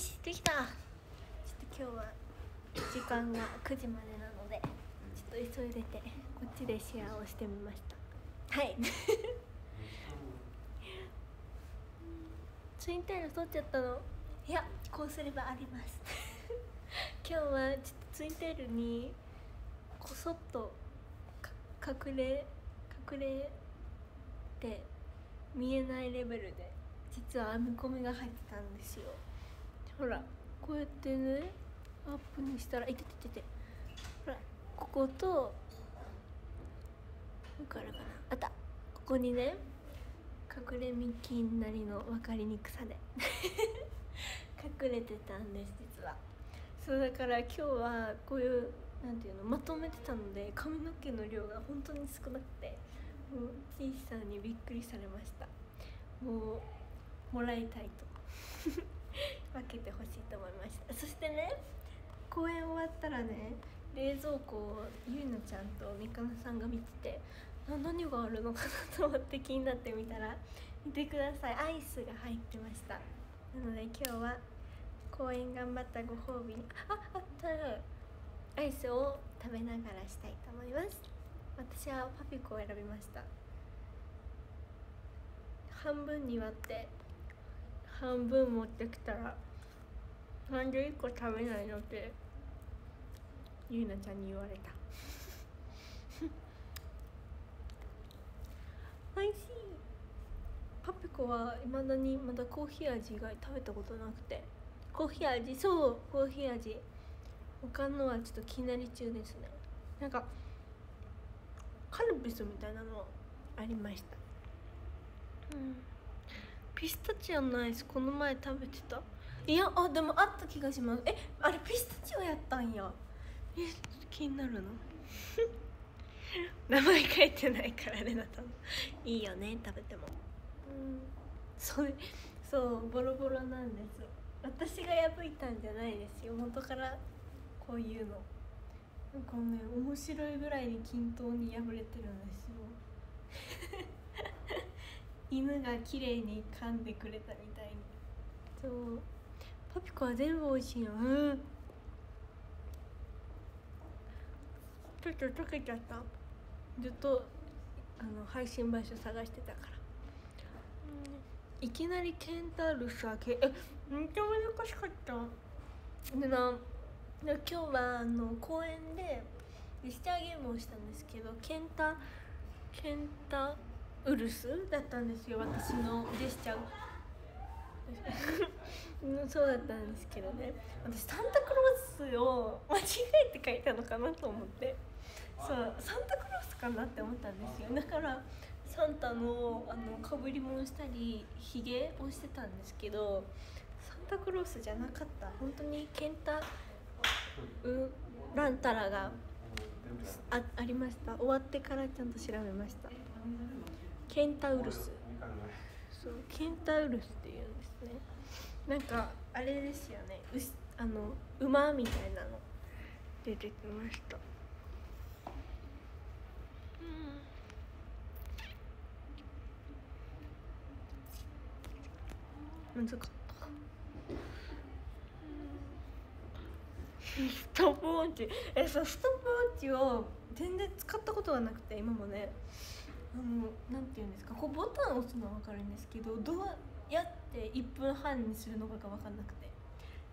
しできた。ちょっと今日は時間が9時までなのでちょっと急いでてこっちでシェアをしてみました。はい。ツインテール取っちゃったの？いやこうすればあります。今日はちょっとツインテールにこそっと隠れ隠れて見えないレベルで実は編み込みが入ってたんですよほらこうやってねアップにしたらいてててて。ほらここと分かるかな？あった。ここにね隠れミキンなりの分かりにくさで。隠れてたんです実は。そうだから今日はこういうなんていうのまとめてたので髪の毛の量が本当に少なくてもうちいさんにびっくりされました。もうもらいたいと。分けてほしいと思いました。そしてね公演終わったらね冷蔵庫をゆいなちゃんとみかなさんが見てて何があるのかなと思って気になってみたら見てください。アイスが入ってました。なので今日は公演頑張ったご褒美にああったアイスを食べながらしたいと思います。私はパピコを選びました。半分に割って半分持ってきたらなんで1個食べないのってゆいなちゃんに言われた。美味しい。パピコはいまだにまだコーヒー味以外食べたことなくて。コーヒー味そうコーヒー味。他のはちょっと気になり中ですね。なんかカルピスみたいなのありました。うんピスタチオのアイスこの前食べてた。いやあでもあった気がします。えあれピスタチオやったんや。え気になるの？名前書いてないからレナタのいいよね食べても。うん。それそうボロボロなんです私が破いたんじゃないですよ。元からこういうの。なんかね面白いぐらいに均等に破れてるんですよ 犬が綺麗に噛んでくれたみたいに。そう。パピコは全部美味しいのうん。ちょっと溶けちゃった。ずっとあの配信場所探してたから、うん、いきなりケンタルスはけえめっちゃ難しかった。でな今日はあの公園でジェスチャーゲームをしたんですけどケンタケンタウルスだったんですよ。私のジェスチャーそうだったんですけどね。私サンタクロースを間違えて書いたのかなと思って。そうサンタクロースかなって思ったんですよ。だからサンタのあのかぶり物したりひげをしてたんですけどサンタクロースじゃなかった。本当にケンタウランタラがあありました。終わってからちゃんと調べました。ケンタウルス。そうケンタウルスっていうんですね。なんかあれですよね。うあの馬みたいなの。出てきました。うん。難かった。ストップウォッチ。えそうストップウォッチを全然使ったことがなくて今もね。あのなんていうんですかこうボタン押すのは分かるんですけどどうやって1分半にするのかが分かんなくて。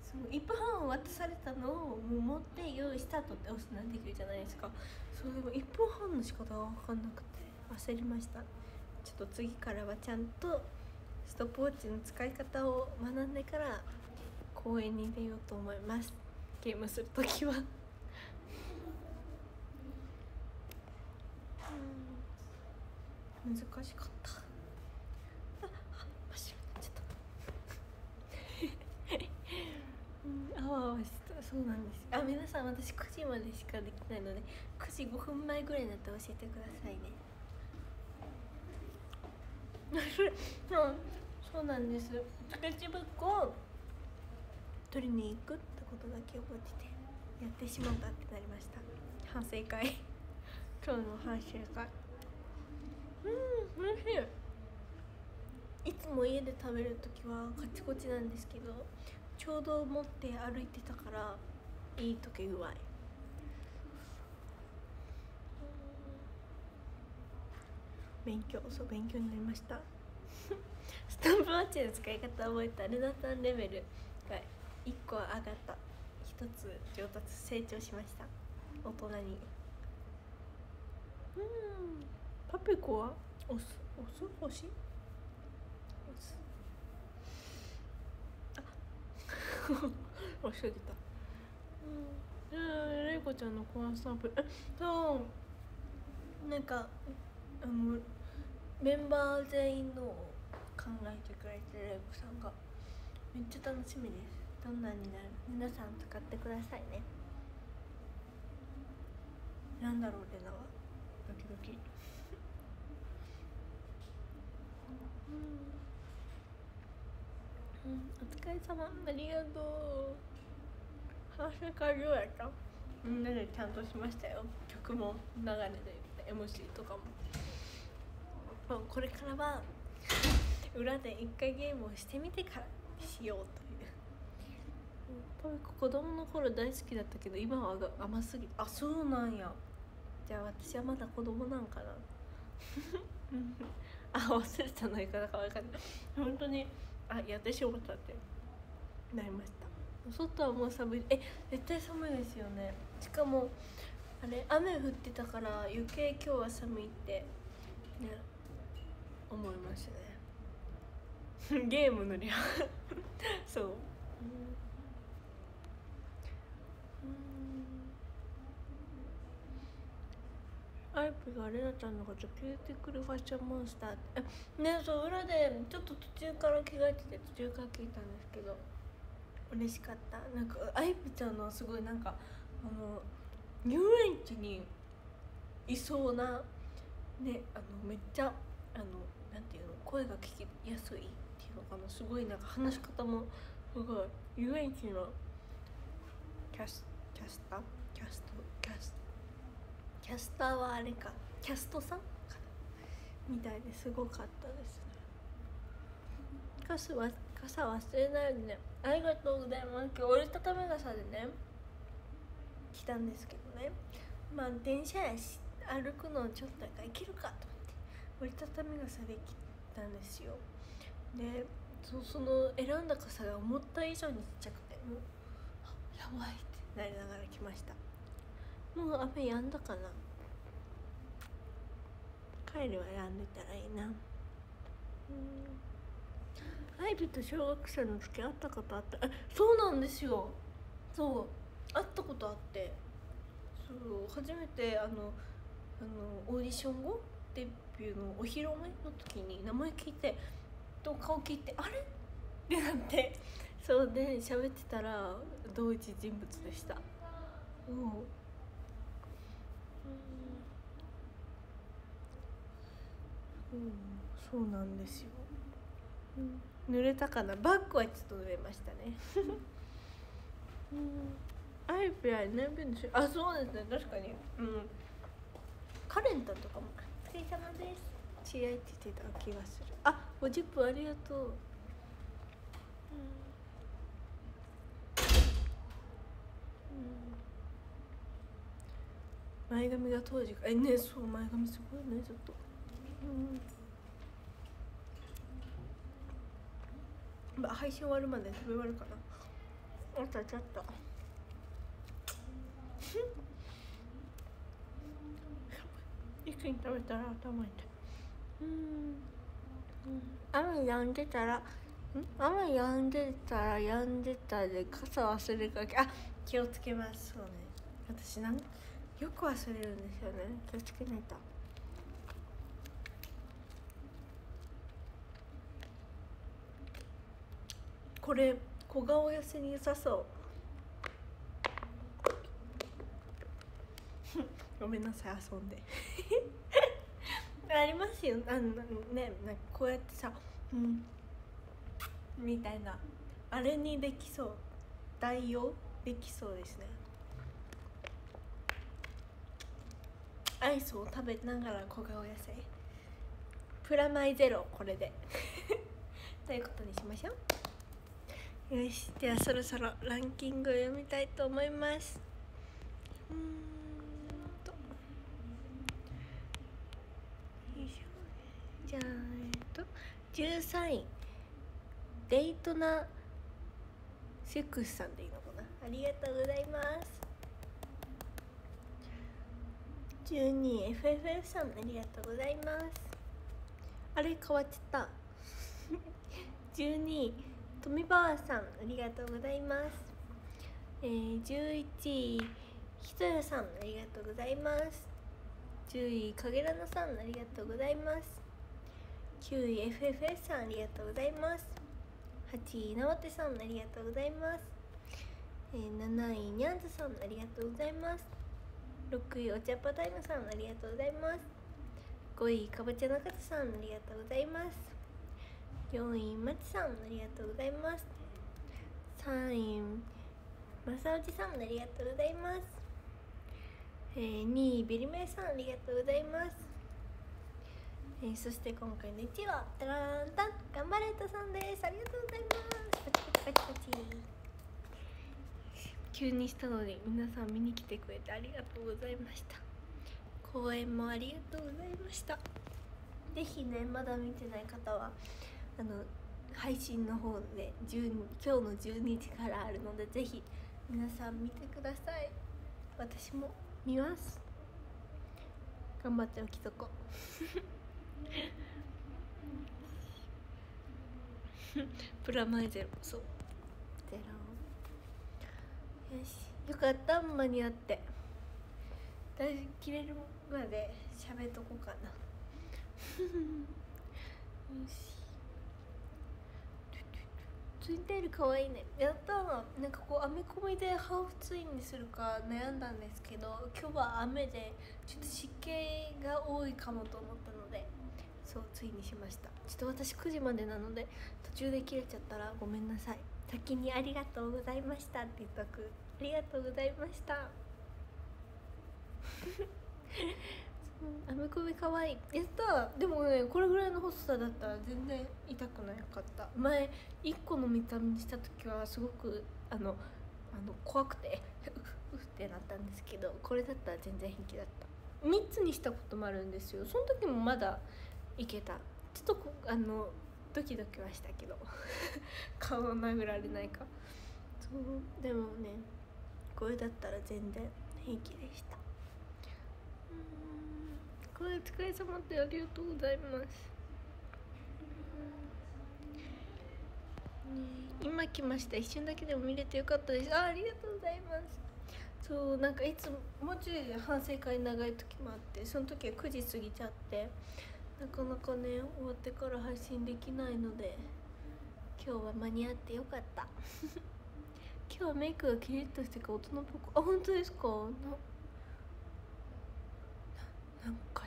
その1分半を渡されたのをもう持って用意スタートって押すのができるじゃないですか。それでも1分半の仕方が分かんなくて。焦りました。ちょっと次からはちゃんとストップウォッチの使い方を学んでから公園に出ようと思います。ゲームする時は。難しかった。あ真っ白になっちゃった。うんあわあわした。そうなんですあ皆さん私9時までしかできないので9時5分前ぐらいになって教えてくださいね。そ うそうなんです。スケッチブックを取りに行くってことだけ覚えててやってしまったってなりました。反省会。今日の反省会。うん美味しい。いつも家で食べる時はカチコチなんですけどちょうど持って歩いてたからいい時具合勉強そう勉強になりました。スタンプワッチの使い方覚えたルナさんレベルが1個上がった。1つ上達成長しました。大人にうんパピコはお酢お酢欲しいお酢あお酢ぎたうんえレイコちゃんのコアスタンプ。えそう。なんかあのメンバー全員のを考えてくれてるレイコさんがめっちゃ楽しみです。どんなになる皆さん使ってくださいね。なんだろうレナは。ドキドキ。うん、うん、お疲れ様。ありがとう。話し会どうやったみんなでちゃんとしましたよ。曲も流れで MC とかも。これからは裏で一回ゲームをしてみてからしようとパピコ子供の頃大好きだったけど今は甘すぎあそうなんや。じゃあ私はまだ子供なんかな あ忘れたの言い方か分かんない。本当にあやってしまったって。なりました。外はもう寒い。え絶対寒いですよね。しかもあれ雨降ってたから余計今日は寒いってね思いましたね。ゲームの量。そう、うんアイプがレナちゃんのこと消えてくるファッションモンスターって ねそう裏でちょっと途中から着替えてて途中から聞いたんですけど嬉しかった。なんかアイプちゃんのすごいなんかあの遊園地にいそうなねあのめっちゃあのなんていうの声が聞きやすいっていうのかな。すごいなんか話し方もすごい。遊園地のキャスキャスター？キャスト？キャスト？キャスターはあれかキャストさんみたいですごかったですね。傘は傘忘れないでね。ありがとうございます。今日折りたたみ傘でね来たんですけどね。まあ電車やし歩くのちょっとかいけるかと思って折りたたみ傘で来たんですよ。でそその選んだ傘が思った以上にちっちゃくてもうやばいってなりながら来ました。もう雨やんだかな。帰りはやんでたらいいな。うん。アイビと小学生の時会ったことあった。そうなんですよ。そう。会ったことあって。そう。初めてあのあのオーディション後デビューのお披露目の時に名前聞いてと顔聞いてあれ？ってなって。そうで喋ってたら同一人物でした。うん。うん、そうなんですよ、うん、濡れたかな？バッグはちょっと濡れましたね。うん。アイプやねあそうですね。確かに。うん。カレンタとかも。お疲れ様です。知り合いって言ってた気がする。あ50分ありがとう、うん。前髪が当時えねそう前髪すごいねちょっとうん。まあ配信終わるまで食べ終わるかな。あったちょっと。一気に食べたら頭痛い。うん。雨止んでたら雨止んでたら止んでたで傘忘れかけあ気をつけます。そうね。私なんよく忘れるんですよね。気をつけないとこれ小顔痩せに良さそう。ごめんなさい遊んで。ありますよ。あのねなんかこうやってさうん。みたいな。あれにできそう。代用できそうですね。アイスを食べながら小顔痩せ。プラマイゼロこれで。ということにしましょう。よしではそろそろランキングを読みたいと思います。うんと。よいしょじゃあえっと13位デイトナセックスさんでいいのかな？ありがとうございます。12位 FFF さんありがとうございます。あれ変わっちゃった。12位富ばあさんありがとうございます。えー、11位ひとやさんありがとうございます。10位かげらのさんありがとうございます。9位 FFS さんありがとうございます。8位なわてさんありがとうございます、えー、7位にゃんずさんありがとうございます。6位お茶っ葉タイムさんありがとうございます。5位かぼちゃ中田さんありがとうございます。4位まちさんありがとうございます。3位まさおじさんありがとうございます、えー、2位ベリメイさんありがとうございます、えー、そして今回の1位はタランタン頑張れとさんです。ありがとうございます。パチパチパチパチ急にしたので皆さん見に来てくれてありがとうございました。公演もありがとうございました。ぜひねまだ見てない方はあの配信の方で10今日の12時からあるのでぜひ皆さん見てください。私も見ます。頑張っておきとこ。プラマイゼロ。そう。ゼロ。よし。よかった。間に合って。大切れるまで喋っとこうかな。よしツインテールかわいいね。やったなんかこうアメコミでハーフツインにするか悩んだんですけど今日は雨でちょっと湿気が多いかもと思ったのでそうついにしました。ちょっと私9時までなので途中で切れちゃったらごめんなさい。先にありがとうございましたって言っとく。ありがとうございました。アメコミかわい。いやったでもねこれぐらいの細さだったら全然痛くなかった。前1個の見た目にした時はすごくあのあの怖くて うってなったんですけどこれだったら全然平気だった。3つにしたこともあるんですよ。その時もまだいけた。ちょっとあのドキドキはしたけど 顔を殴られないか。そう。でもねこれだったら全然平気でした。お疲れ様でありがとうございます、今来ました。一瞬だけでも見れてよかったです。あありがとうございます。そうなんかいつももうちょい反省会長い時もあってその時は9時過ぎちゃってなかなかね終わってから配信できないので今日は間に合ってよかった。今日はメイクがキリッとしてか大人っぽくあ本当ですか？な何回だっけ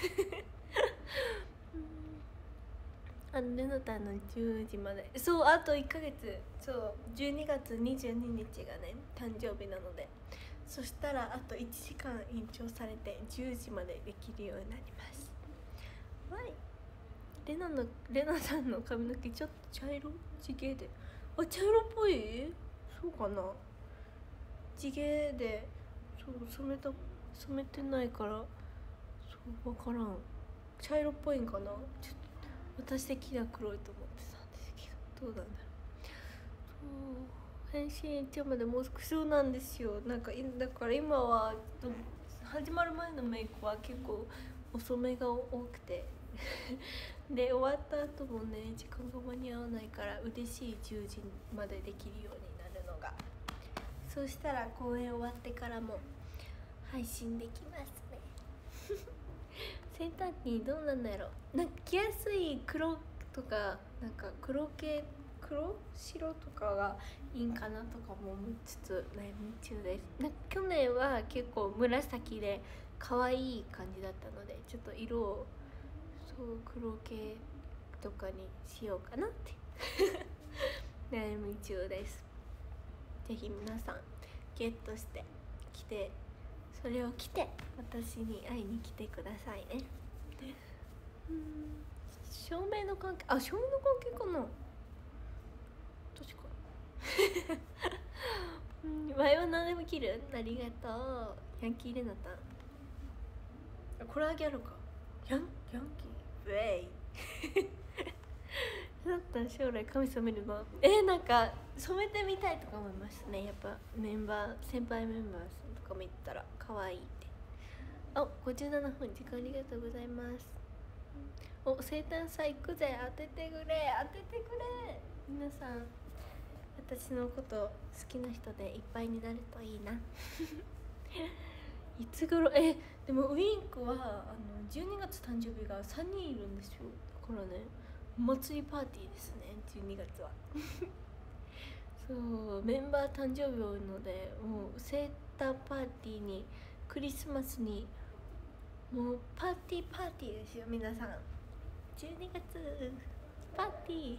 あのルノタの10時まで。そうあと1ヶ月。そう12月22日がね誕生日なので。そしたらあと1時間延長されて10時までできるようになります。わい。レナのレナさんの髪の毛ちょっと茶色？地毛で。あ茶色っぽい？そうかな。地毛でそう染めた染めてないから。分からん。茶色っぽいんかな？ちょっと私的には黒いと思ってたんですけど。どうなんだろう。そう返信一応までもう少しそうなんですよ。なんかだから今は始まる前のメイクは結構遅めが多くて。で終わった後もね時間が間に合わないから嬉しい10時までできるようになるのが。そしたら公演終わってからも配信できますね。洗濯機どうなんだろう。なんか着やすい黒とかなんか黒系黒白とかがいいんかなとかも思いつつ悩み中です。な去年は結構紫で可愛い感じだったのでちょっと色をそう黒系とかにしようかなって。悩み中です。是非皆さんゲットして来てそれを着て私に会いに来てくださいね。うん照明の関係あ照明の関係かな？私 うんワイは何でも切る。ありがとう。ヤンキーでなったこれあげやろうかヤンヤンキー。ウェイ。だったら将来髪染めるのえー、なんか染めてみたいとか思いますね。やっぱメンバー先輩メンバーさんとか見たら可愛いって。あ57分時間ありがとうございます。お生誕祭行くぜ当ててくれ当ててくれ。皆さん私のこと好きな人でいっぱいになるといいな。いつ頃？えでもウインクはあの12月誕生日が3人いるんですよ。だからねお祭りパーティーですね12月は。そうメンバー誕生日多いのでもうセーターパーティーにクリスマスにもうパーティーパーティーですよ皆さん。12月パーティー。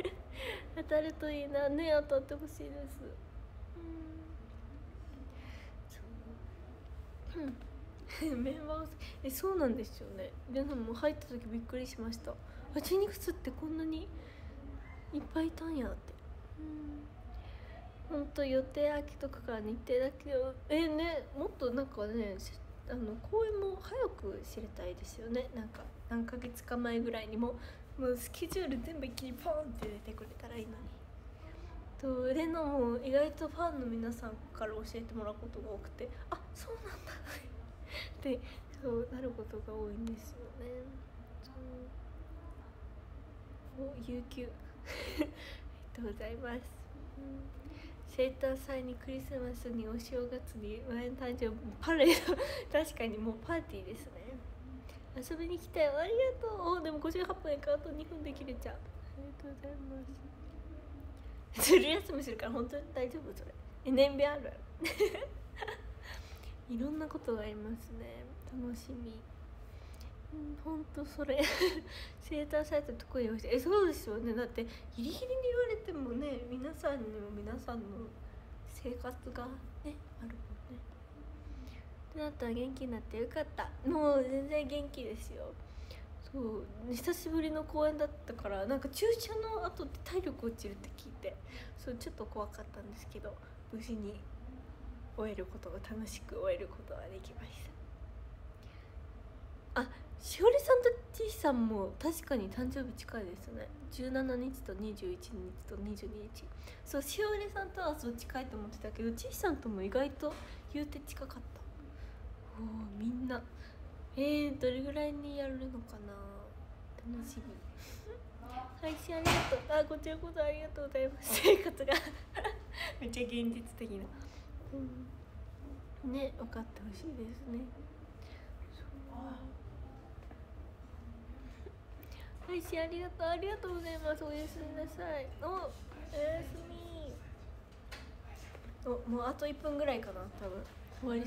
当たるといいなね当たってほしいです。うん。メンバーえそうなんですよね。皆さんも入った時びっくりしました。あ12月ってこんなにいっぱいいたんやって。うん。ほんと予定空きとかから日程だけどえねもっとなんかねあの公演も早く知りたいですよね。なんか何ヶ月か前ぐらいにも。もうスケジュール全部一気にポンって出てくれたらいいのに。とレノも意外とファンの皆さんから教えてもらうことが多くてあそうなんだ。ってそうなることが多いんですよね。お有給。ありがとうございます、うん生誕祭にクリスマスにお正月にワイン誕生日パレード。確かにもうパーティーですね。遊びに来たよありがとう。でも58分やからあと2分で切れちゃう。ありがとうございます。ずる休みするから本当に大丈夫それ。え年齢ある。いろんなことがありますね。楽しみ。うん本当それ。生誕祭って得意をしてえそうですよね。だってギリギリに言われてもね皆さんにも皆さんの生活がねあるもんね。ってなったら元気になってよかった。もう全然元気ですよ。そう久しぶりの公演だったからなんか注射の後って体力落ちるって聞いてそうちょっと怖かったんですけど無事に終えることが楽しく終えることができました。しおりさんとちーさんも確かに誕生日近いですね。17日と21日と22日。そうしおりさんとはそう近いと思ってたけどちーさんとも意外と言うて近かった。おおみんな。えー、どれぐらいにやるのかな。楽しみ。配信ありがとう。あこちらこそありがとうございます。生活が。めっちゃ現実的な、うん、ね分かってほしいですね配信ありがとうありがとうございます。おやすみなさい。おおやすみ。おもうあと1分ぐらいかな多分。終わり